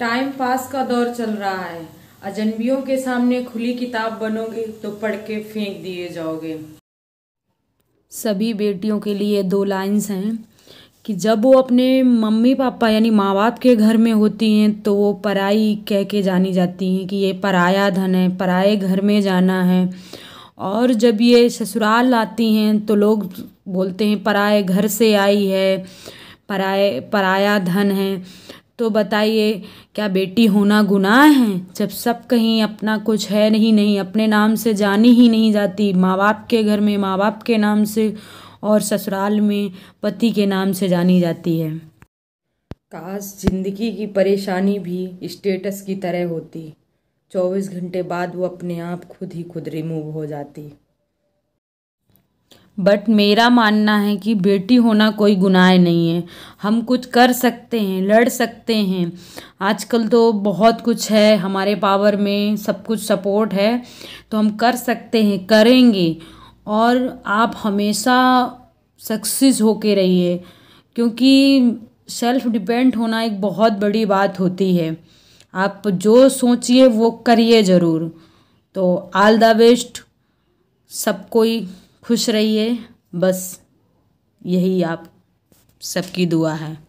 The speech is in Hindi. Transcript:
टाइम पास का दौर चल रहा है। अजनबियों के सामने खुली किताब बनोगे तो पढ़ के फेंक दिए जाओगे। सभी बेटियों के लिए दो लाइंस हैं कि जब वो अपने मम्मी पापा यानी माँ बाप के घर में होती हैं तो वो पराई कह के जानी जाती हैं कि ये पराया धन है, पराए घर में जाना है। और जब ये ससुराल आती हैं तो लोग बोलते हैं, पराए घर से आई है, पराए, पराया धन है। तो बताइए, क्या बेटी होना गुनाह है? जब सब कहीं अपना कुछ है नहीं नहीं, अपने नाम से जानी ही नहीं जाती। माँ बाप के घर में माँ बाप के नाम से और ससुराल में पति के नाम से जानी जाती है। काश ज़िंदगी की परेशानी भी स्टेटस की तरह होती। चौबीस घंटे बाद वो अपने आप खुद ही खुद रिमूव हो जाती। बट मेरा मानना है कि बेटी होना कोई गुनाह नहीं है। हम कुछ कर सकते हैं, लड़ सकते हैं। आजकल तो बहुत कुछ है, हमारे पावर में सब कुछ सपोर्ट है। तो हम कर सकते हैं, करेंगे। और आप हमेशा सक्सेस होके रहिए। क्योंकि सेल्फ डिपेंड होना एक बहुत बड़ी बात होती है। आप जो सोचिए वो करिए ज़रूर। तो ऑल द बेस्ट सब कोई खुश रहिए। बस यही आप सबकी दुआ है।